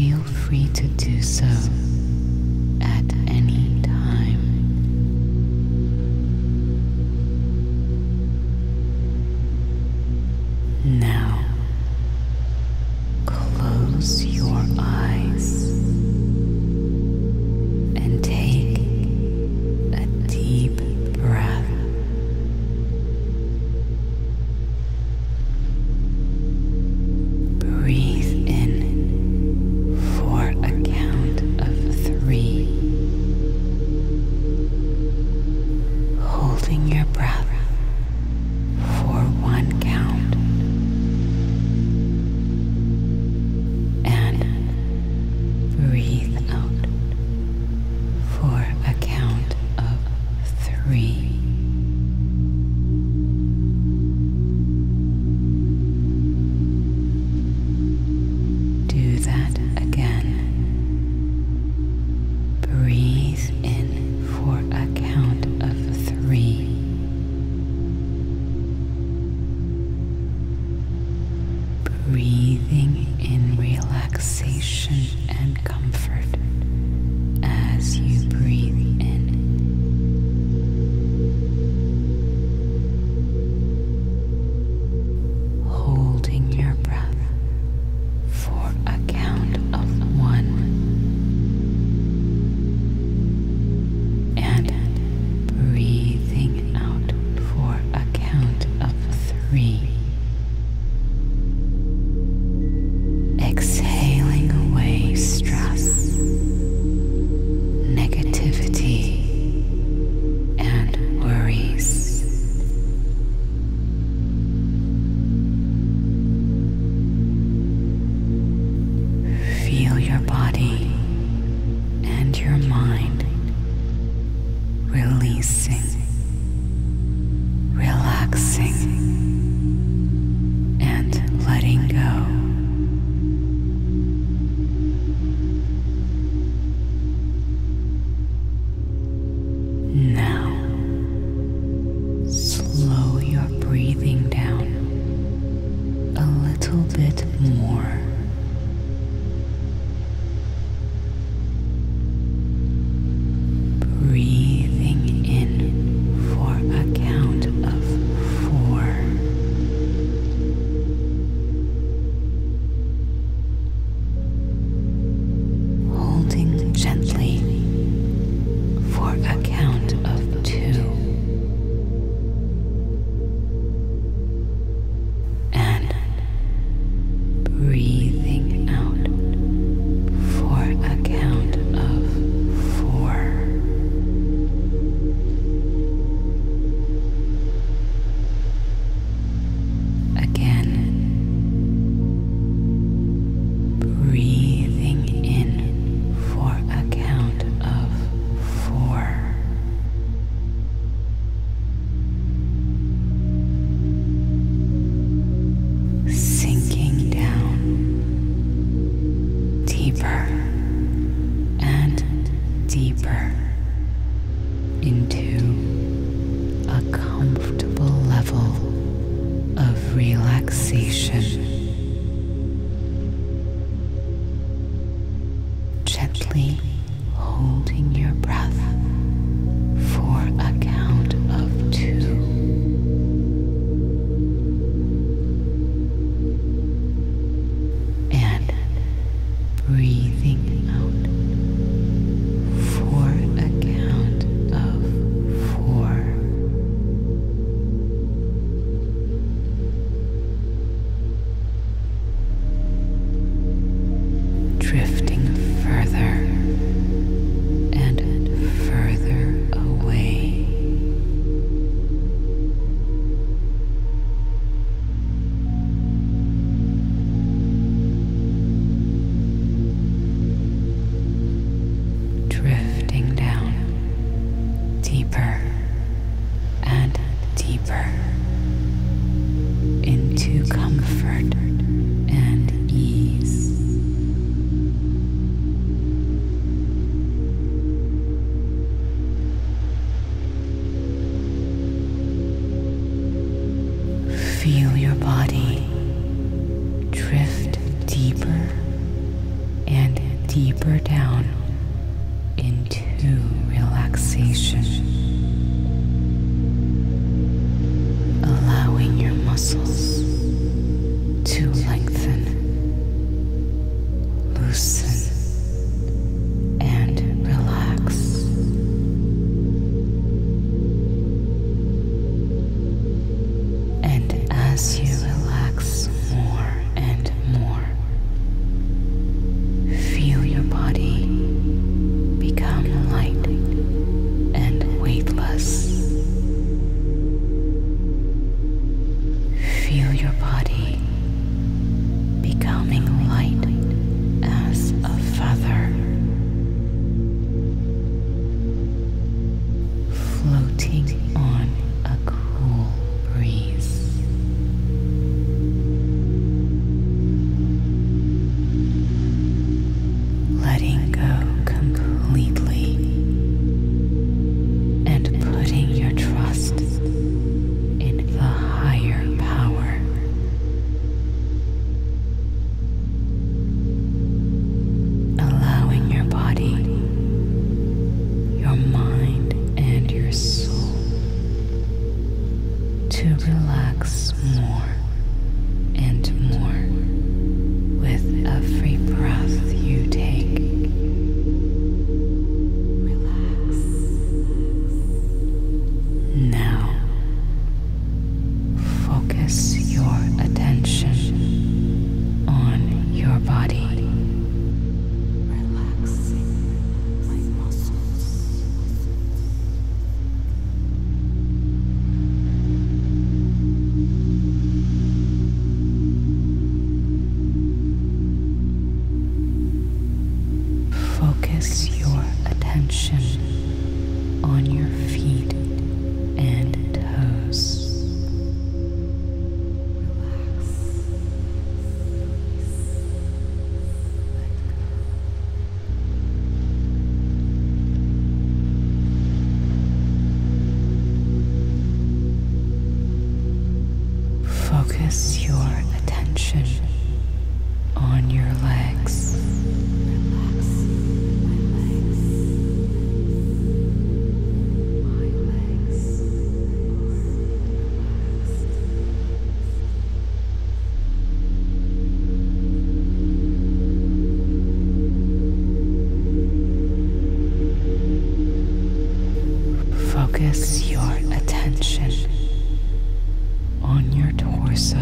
feel free to do so Focus your attention on your torso.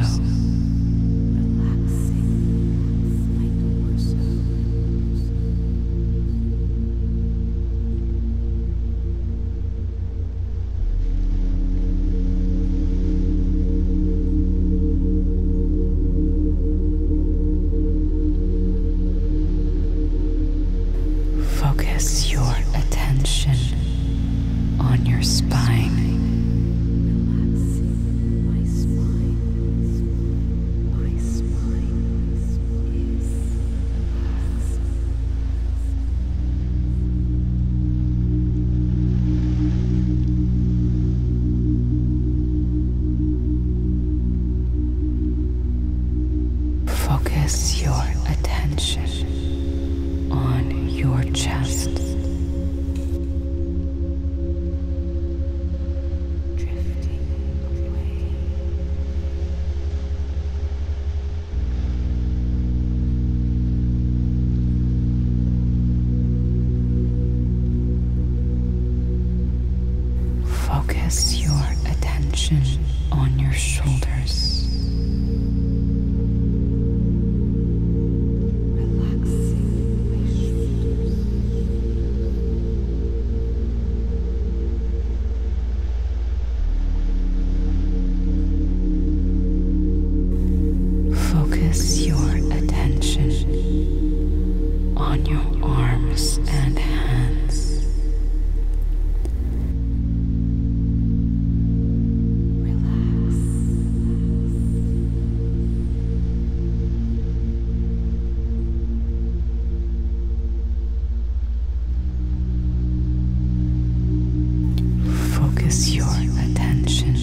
focus your attention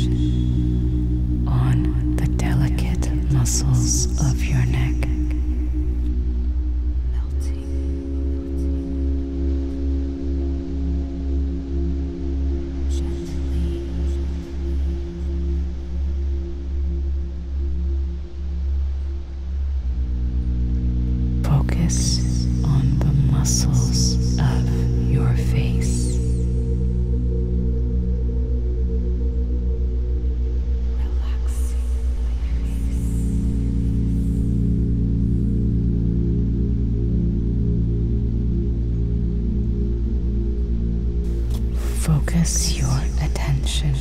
on the delicate muscles of your neck. Focus your attention